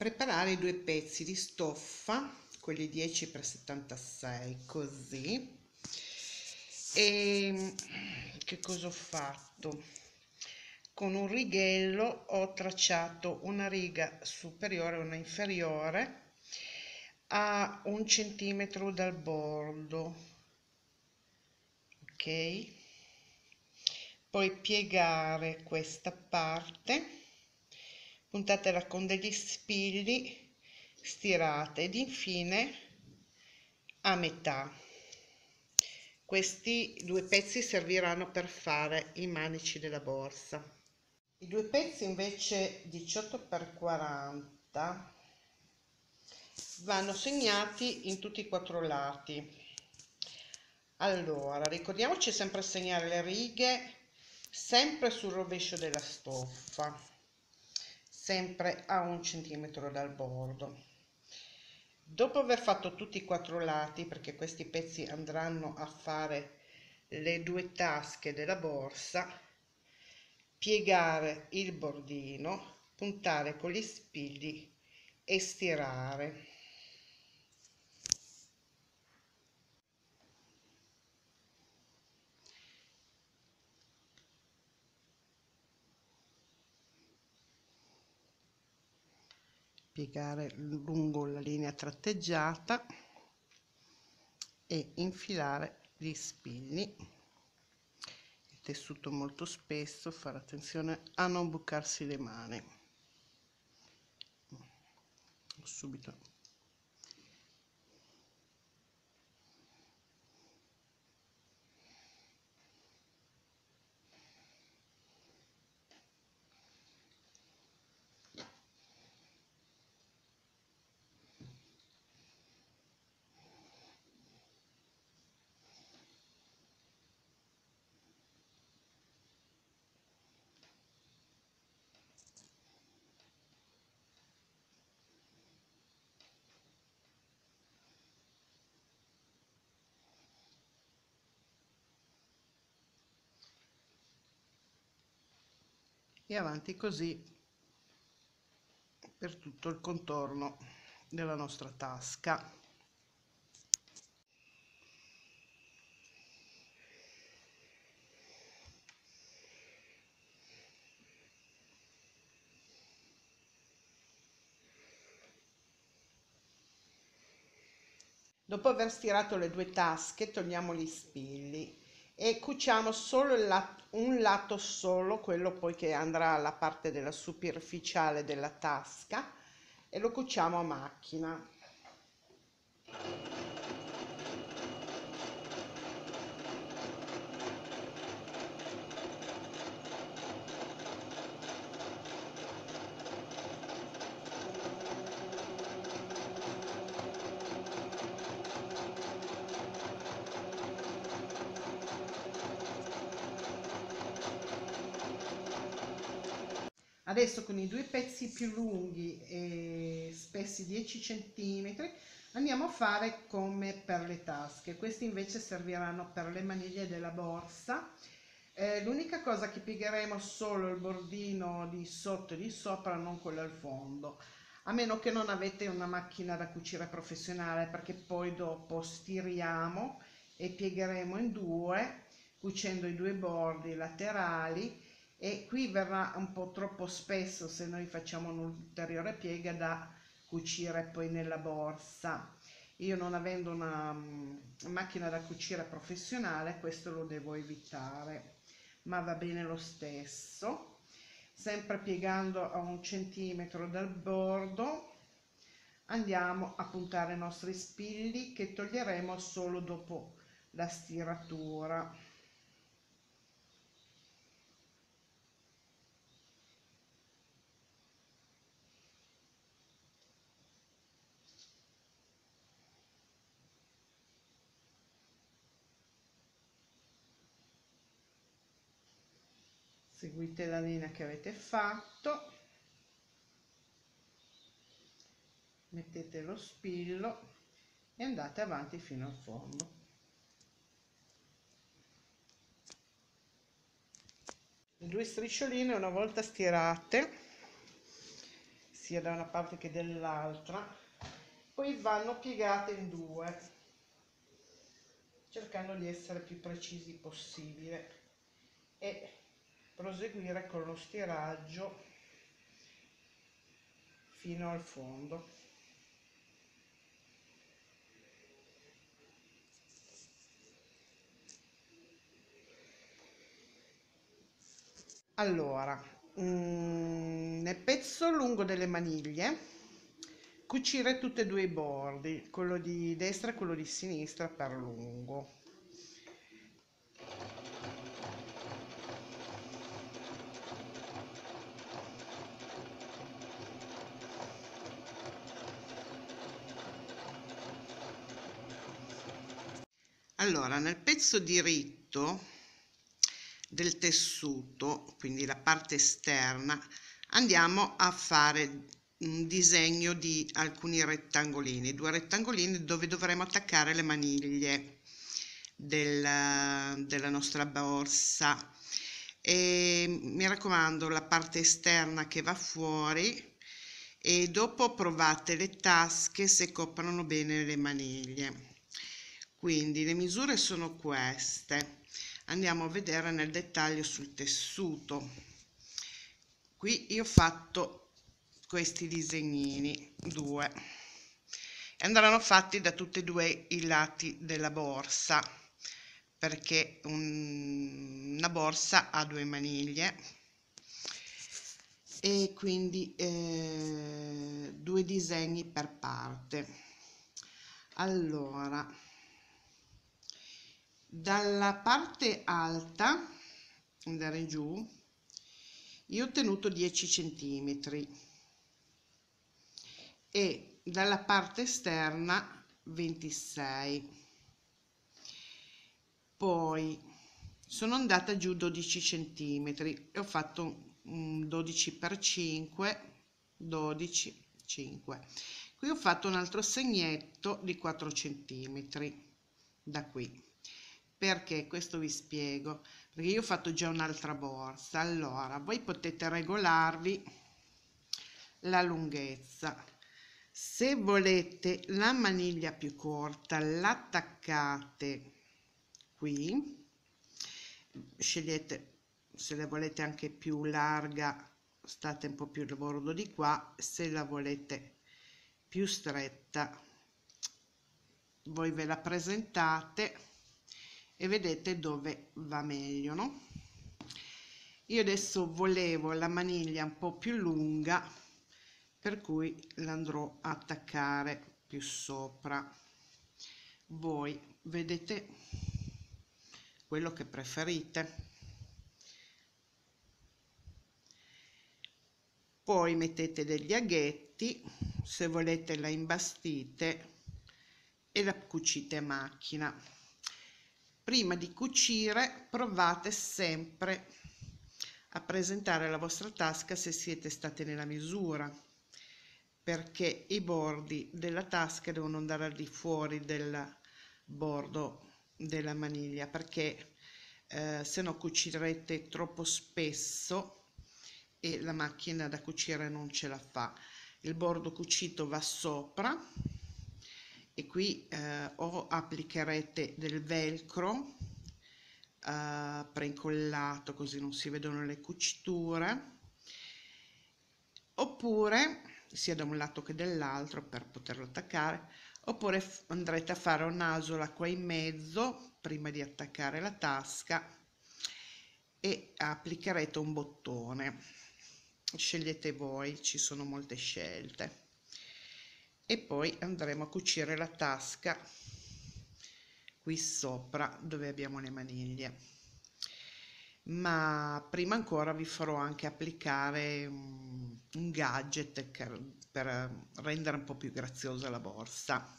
preparare i due pezzi di stoffa quelli 10 x 76 così. E che cosa ho fatto? Con un righello ho tracciato una riga superiore e una inferiore a un centimetro dal bordo ok? Poi piegare questa parte puntatela con degli spilli stirate ed infine a metà. Questi due pezzi serviranno per fare i manici della borsa. I due pezzi invece 18 x 40 vanno segnati in tutti i quattro lati. Allora ricordiamoci sempre segnare le righe sempre sul rovescio della stoffa sempre a un centimetro dal bordo. Dopo aver fatto tutti i quattro lati perché questi pezzi andranno a fare le due tasche della borsa piegare il bordino puntare con gli spilli e stirare piegare lungo la linea tratteggiata e infilare gli spilli. Il tessuto molto spesso fare attenzione a non bucarsi le mani. Subito e avanti così per tutto il contorno della nostra tasca. Dopo aver stirato le due tasche togliamo gli spilli e cuciamo solo la, un lato solo, quello poi che andrà alla parte della superficiale della tasca e lo cuciamo a macchina. Adesso con i due pezzi più lunghi e spessi 10 cm andiamo a fare come per le tasche. Questi invece serviranno per le maniglie della borsa. Eh, l'unica cosa che piegheremo solo il bordino di sotto e di sopra non quello al fondo. A meno che non avete una macchina da cucire professionale perché poi dopo stiriamo e piegheremo in due cucendo i due bordi laterali e qui verrà un po' troppo spesso se noi facciamo un'ulteriore piega da cucire poi nella borsa. Io non avendo una um, macchina da cucire professionale questo lo devo evitare ma va bene lo stesso. Sempre piegando a un centimetro dal bordo andiamo a puntare i nostri spilli che toglieremo solo dopo la stiratura seguite la linea che avete fatto. Mettete lo spillo e andate avanti fino al fondo. Le due striscioline una volta stirate sia da una parte che dall'altra poi vanno piegate in due cercando di essere più precisi possibile. E proseguire con lo stiraggio fino al fondo. Allora mm, nel pezzo lungo delle maniglie cucire tutti e due i bordi quello di destra e quello di sinistra per lungo allora nel pezzo diritto del tessuto, quindi la parte esterna, andiamo a fare un disegno di alcuni rettangolini, due rettangolini dove dovremo attaccare le maniglie della, della nostra borsa. E mi raccomando la parte esterna che va fuori e dopo provate le tasche se coprono bene le maniglie. Quindi le misure sono queste. Andiamo a vedere nel dettaglio sul tessuto. Qui io ho fatto questi disegnini due andranno fatti da tutti e due i lati della borsa perché un, una borsa ha due maniglie e quindi eh, due disegni per parte. Allora dalla parte alta andare giù io ho tenuto 10 centimetri. E dalla parte esterna 26 poi sono andata giù 12 centimetri e ho fatto un 12 per 5 12 5 qui ho fatto un altro segnetto di 4 centimetri da qui perché questo vi spiego? Perché io ho fatto già un'altra borsa. Allora voi potete regolarvi la lunghezza. Se volete la maniglia più corta l'attaccate qui. Scegliete se la volete anche più larga state un po più al bordo di qua. Se la volete più stretta voi ve la presentate e vedete dove va meglio no? io adesso volevo la maniglia un po più lunga per cui l'andrò a attaccare più sopra. Voi vedete quello che preferite. Poi mettete degli aghetti se volete la imbastite e la cucite a macchina prima di cucire provate sempre a presentare la vostra tasca se siete state nella misura perché i bordi della tasca devono andare al di fuori del bordo della maniglia perché eh, se no cucirete troppo spesso e la macchina da cucire non ce la fa. Il bordo cucito va sopra e qui eh, o applicherete del velcro eh, preincollato così non si vedono le cuciture oppure sia da un lato che dall'altro per poterlo attaccare oppure andrete a fare un'asola qua in mezzo prima di attaccare la tasca e applicherete un bottone. Scegliete voi ci sono molte scelte e poi andremo a cucire la tasca qui sopra dove abbiamo le maniglie. Ma prima ancora vi farò anche applicare un gadget per rendere un po' più graziosa la borsa